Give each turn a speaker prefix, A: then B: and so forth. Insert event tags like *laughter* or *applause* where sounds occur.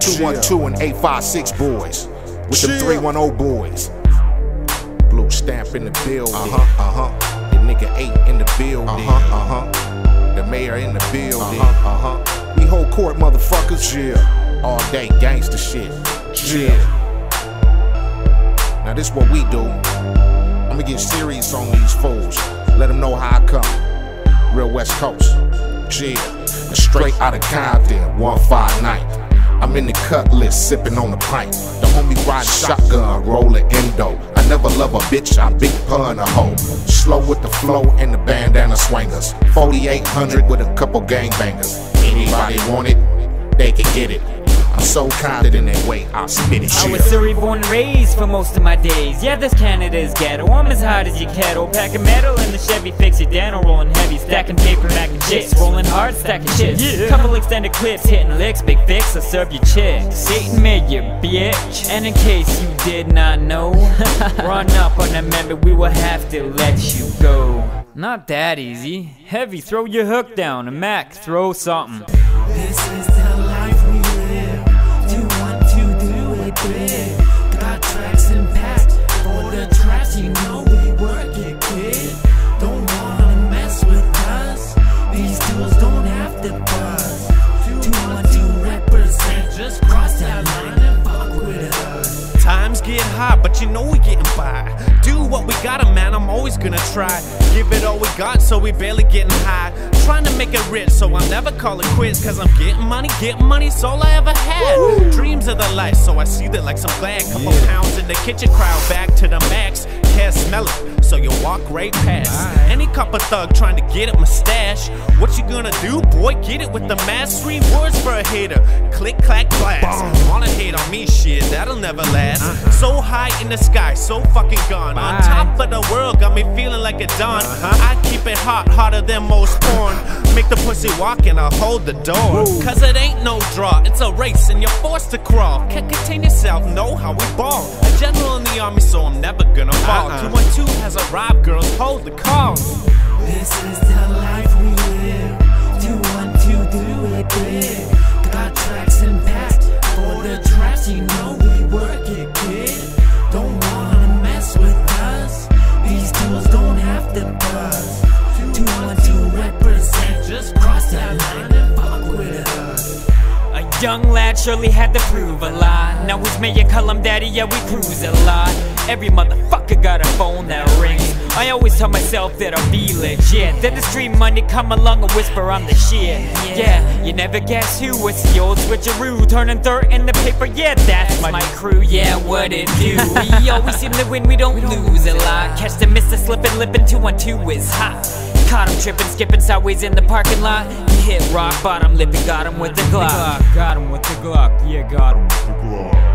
A: 212 and 856 boys. With them 310 boys. Blue stamp in the building. Uh huh, uh huh. The nigga Eiht in the building. Uh huh, uh huh. The mayor in the building. Uh huh, uh huh. We hold court, motherfuckers. Yeah. All day gangster shit. Yeah. Now this what we do. I'ma get serious on these fools. Let them know how I come. Real West Coast. Yeah. And straight out of Compton, 159. I'm in the cutlass, sipping on the pint. The homie ride shotgun, rolling endo. I never love a bitch, I big pun a hoe. Slow with the flow and the bandana swingers. 4800 with a couple gangbangers. Anybody want it, they can get it. I'm so confident in that way, I'll spit it.
B: I was Surrey born and raised for most of my days. Yeah, this Canada's ghetto. I'm as hot as your kettle. Packing metal in the Chevy, fix your Dano, rolling heavy, stacking paper, back and chips. Rolling hard, stacking chips. Yeah. Couple extended clips, hitting licks, big fix, I serve you chicks. Satan made you, bitch. And in case you did not know, *laughs* run up on that member, we will have to let you go. Not that easy. Heavy, throw your hook down. And Mac, throw something.
C: But you know we getting by. Do what we gotta, man. I'm always gonna try. Give it all we got, so we barely getting high. Trying to make it rich, so I'll never call it quits. Cause I'm getting money, getting money's all I ever had. Dreams of the life, so I see that like some glad. Couple pounds in the kitchen, crowd back to the max. Can't smell it, so you walk right past. Any couple thug trying to get at my stash. What you gonna do, boy? Get it with the mass. Three words for a hater. Click, clack, blast. Wanna hate on me, shit, that'll never last. Uh-huh. So high in the sky, so fucking gone. On top of the world, got me feeling like a don. Uh-huh. I keep it hot, hotter than most porn. Make the pussy walk and I'll hold the door. Cause it ain't no draw, it's a race and you're forced to crawl. Can't contain yourself, know how we ball. A general in the army, so I'm never gonna fall. Uh-uh. 212 has arrived, girls, hold the call.
D: This is the life we live. Do want to do it big. Got tracks and packs for the tracks. You know
B: young lad surely had to prove a lot. Now he's mayor, call him daddy, yeah, we cruise a lot. Every motherfucker got a phone that rings. I always tell myself that I'll be legit. Then the street money come along and whisper I'm the shit. Yeah, you never guess who. It's the old switcheroo. Turning third in the paper, yeah, that's my crew. Yeah, what it do? we *laughs* always seem to win, we don't lose a lot. Catch the mister slipping, lipping, two on two is hot. Caught him tripping, skipping sideways in the parking lot. He hit rock bottom, lipping, got him with the Glock. Got him with the Glock, yeah, got him with the Glock.